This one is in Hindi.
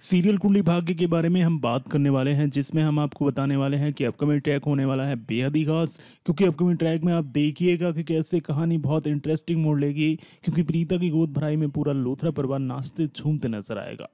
सीरियल कुंडली भाग्य के बारे में हम बात करने वाले हैं, जिसमें हम आपको बताने वाले हैं कि अपकमिंग ट्रैक होने वाला है बेहद ही खास। क्योंकि अपकमिंग ट्रैक में आप देखिएगा कि कैसे कहानी बहुत इंटरेस्टिंग मोड़ लेगी, क्योंकि प्रीता की गोद भराई में पूरा लोथरा परिवार नाचते झूमते नज़र आएगा।